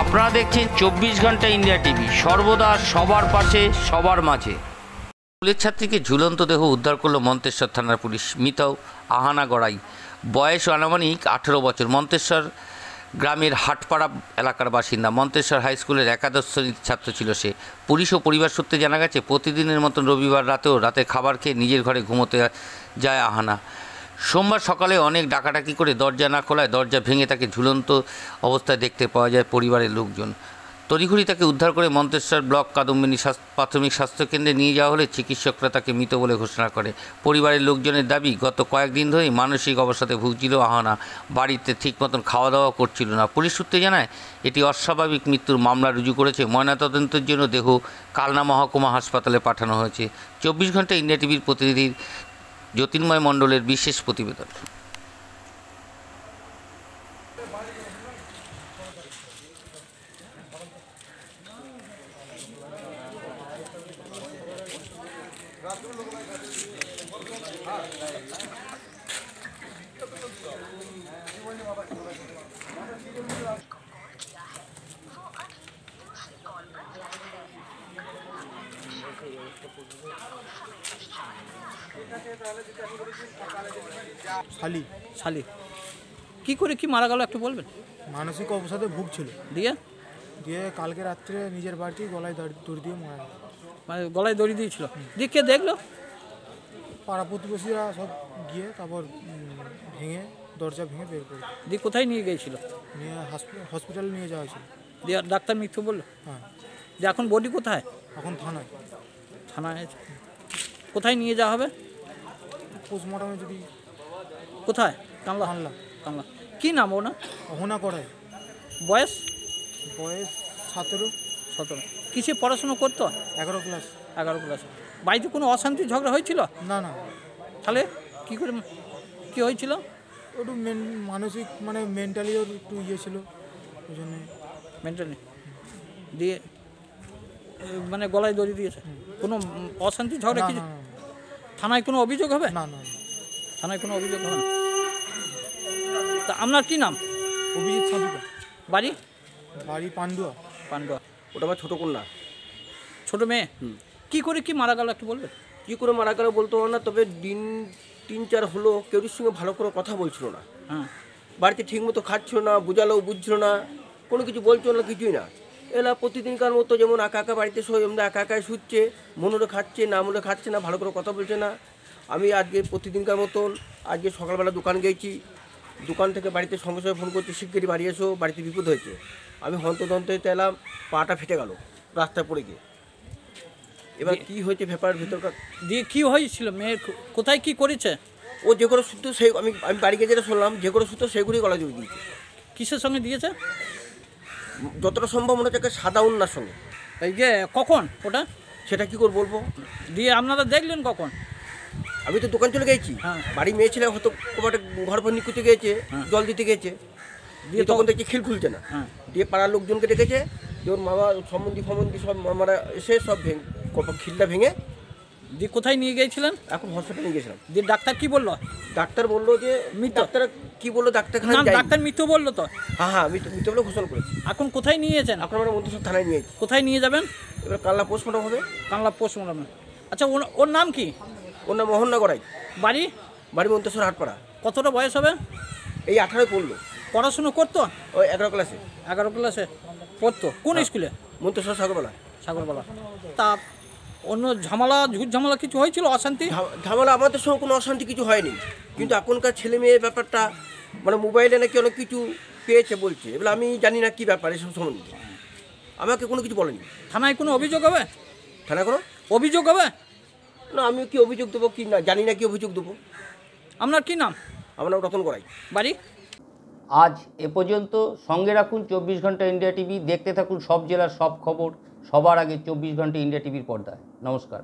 আপনারা দেখছেন চব্বিশ ঘণ্টা ইন্ডিয়া টিভি। সর্বদা সবার পাশে, সবার মাঝে। স্কুলের ছাত্রীকে ঝুলন্ত দেহ উদ্ধার করল মন্তেশ্বর থানার পুলিশ। মৃতাও আহানা গড়াই। বয়স আনুমানিক আঠেরো বছর। মন্তেশ্বর গ্রামের হাটপাড়া এলাকার বাসিন্দা। মন্তেশ্বর হাই স্কুলের একাদশ শ্রেণির ছাত্র ছিল সে। পুলিশ ও পরিবার সূত্রে জানা গেছে, প্রতিদিনের মতন রবিবার রাতেও রাতে খাবার খেয়ে নিজের ঘরে ঘুমোতে যায় আহানা। সোমবার সকালে অনেক ডাকাডাকি করে দরজা না খোলায় দরজা ভেঙে তাকে ঝুলন্ত অবস্থায় দেখতে পাওয়া যায় পরিবারের লোকজন। তড়িঘড়ি তাকে উদ্ধার করে মন্তেশ্বর ব্লক কাদম্বিনী প্রাথমিক স্বাস্থ্যকেন্দ্রে নিয়ে যাওয়া হলে চিকিৎসকরা তাকে মৃত বলে ঘোষণা করে। পরিবারের লোকজনের দাবি, গত কয়েকদিন ধরেই মানসিক অবসাদে ভুগছিল আহানা। বাড়িতে ঠিক মতন খাওয়া দাওয়া করছিল না। পুলিশ সূত্রে জানায়, এটি অস্বাভাবিক মৃত্যুর মামলা রুজু করেছে। ময়নাতদন্তের জন্য দেহ কালনা মহকুমা হাসপাতালে পাঠানো হয়েছে। চব্বিশ ঘণ্টা ইন্ডিয়া টিভির প্রতিনিধির জ্যোতির্ময় মণ্ডলের বিশেষ প্রতিবেদন। শালি। শালি। কি করে কি মারা গেল একটু বলবেন? মানসিক অবসাদে ভুগছিল। দিয়ে? দিয়ে কালকে রাত্রে নিজের বাড়িতে গলায় দড়ি দিয়ে মারা মানে গলায় দড়ি দিয়েছিল। দিয়ে কে দেখল? পাড়া প্রতিবেশীরা সব গিয়ে তারপর ভেঙে দরজা ভেঙে বের করে দিয়ে কোথায় নিয়ে গিয়েছিল? নিয়ে হসপিটাল নিয়ে যাওয়া হয়েছিল। দিয়ে ডাক্তার মৃত্যু বলল? হ্যাঁ। যে এখন বডি কোথায়? এখন থানায়। থানায়। কোথায় নিয়ে যাওয়া হবে? পোস্টমর্টমে যদি কোথায়? কামলা। আনলা কামলা। কি নাম না অহনা করায় বয়স? বয়স সতেরো। সতেরো। কিসে পড়াশুনো করতো? এগারো ক্লাস। এগারো ক্লাস। বাড়িতে কোনো অশান্তি ঝগড়া হয়েছিল? না না। তাহলে কি করে কি হয়েছিল? একটু মেন মানসিক মানে মেন্টালিও একটু ইয়ে ছিল। ওই জন্যে। মেন্টালি দিয়ে মানে গলায় দড়ি দিয়েছে। কোনো অশান্তি ঝগড়া কিছু থানায় কোনো অভিযোগ হবে? না না না। থানায় কোনো অভিযোগ হবে না? তা আপনার কি নাম? অভিজিৎ সাঁতুকা বাড়ি? বাড়ি পান্ডুয়া। পান্ডুয়া। ওটা আমার ছোটো কন্যা। ছোটো মেয়ে? কি করে কি মারা গেল একটু বলবে কী করে মারা গেল বলতে পারব না তবে দিন তিন চার হলো কেউর সঙ্গে ভালো করে কথা বলছিল না। হ্যাঁ। বাড়িতে ঠিকমতো খাচ্ছিল না বুঝালেও বুঝছিল না কোনো কিছু বলছিল না কিছুই না। এলা প্রতিদিনকার মতো যেমন একা একা বাড়িতে শোয় এমনি একা একাই শুচ্ছে মনোরে খাচ্ছে না মনে খাচ্ছে না ভালো করে কথা বলছে না। আমি আজকে প্রতিদিনকার মতন আজকে সকালবেলা দোকান গেছি দোকান থেকে বাড়িতে সঙ্গে সঙ্গে ফোন করছি শিগগিরি বাড়ি এসো বাড়িতে বিপদ হয়েছে। আমি হন্তদন্তে এলাম পাটা ফেটে গেল রাস্তায় পড়ে গিয়ে। এবার কি হয়েছে ব্যাপার ভিতরকার? দিয়ে কী হয়েছিল? মেয়ের কোথায় কি করেছে? ও যে কোনো সূত্র সেই আমি আমি বাড়ি গিয়ে যেটা শুনলাম যে কোনো সূত্র সেগুলি গলা জড়িয়ে দিয়েছে। কিসের সঙ্গে দিয়েছে? যতটা সম্ভব মনে হচ্ছে সাদা উন্নার সঙ্গে। এই যে কখন ওটা? সেটা কি করে বলব? দিয়ে আপনারা দেখলেন কখন? আমি তো দোকান চলে গেছি। হ্যাঁ। বাড়ি মেয়ে ছেলে হয়তো কোমাটা ঘর পর নিকুতে গিয়েছে জল দিতে গেছে। দিয়ে তখন দেখছি খিল খুলছে না। হ্যাঁ। দিয়ে পাড়ার লোকজনকে ডেকেছে যে ওর মামা সম্বন্ধী ফম্বন্ধী সব মামারা এসে সব ভেঙে খিলটা ভেঙে দিয়ে কোথায় নিয়ে গিয়েছিলেন? এখন হসপিটালে নিয়ে গেছিলাম দিয়ে ডাক্তার কি বলল? ডাক্তার বলল যে মৃত। ডাক্তার কি বলল? ডাক্তারখানা না ডাক্তার মৃত্যু বলল তো? হ্যাঁ হ্যাঁ মৃত মৃত বলে ঘোষণা করেছি। এখন কোথায় নিয়ে গেছেন? এখন আমরা মন্ত্রিসভা থানায় নিয়ে গেছি কোথায় নিয়ে যাবেন? এবার কাল্লা পোস্টমর্টম হবে। কাংলা পোস্টমর্টমে আচ্ছা ওর নাম কি? ওর নাম মোহন নগরাই বাড়ি? বাড়ি মন্তেশ্বর হাটপাড়া। কতটা বয়স হবে? এই আঠারোয় পড়ল। পড়াশুনো করতো? ওই এগারো ক্লাসে এগারো ক্লাসে পড়তো? কোন স্কুলে? মন্তেশ্বর সাগরবেলা সাগরবালা তা অন্য ঝামেলা ঝুট ঝামেলা কিছু হয়েছিল অশান্তি? ঝামেলা আমাদের সঙ্গে কোনো অশান্তি কিছু হয়নি। কিন্তু এখনকার ছেলে মেয়ের ব্যাপারটা মানে মোবাইলে নাকি অনেক কিছু পেয়েছে বলছে। এবার আমি জানি না কী ব্যাপার এসব সম্বন্ধে। আমাকে কোনো কিছু বলেনি। থানায় কোনো অভিযোগ হবে? থানা কোনো? অভিযোগ হবে? না আমি কি অভিযোগ দেবো কি না জানি না কি অভিযোগ দেবো। আপনার কি নাম? আমার নাম রতন করাই বাড়ি? আজ এ পর্যন্ত সঙ্গে রাখুন চব্বিশ ঘণ্টা ইন্ডিয়া টিভি, দেখতে থাকুন সব জেলার সব খবর, সবার আগে চব্বিশ ঘণ্টা ইন্ডিয়া টিভির পর্দায়। নমস্কার।